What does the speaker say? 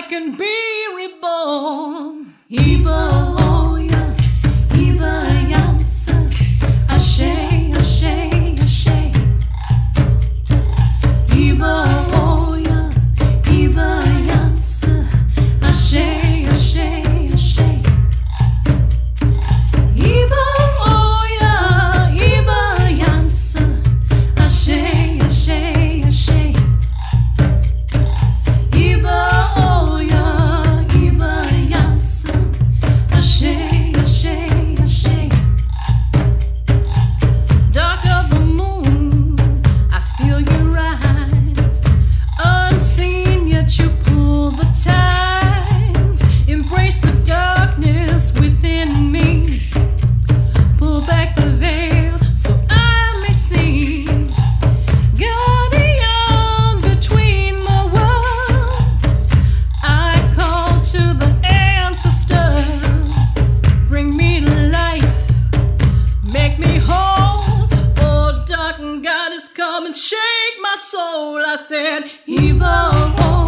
I can be shake my soul. I said, Evil.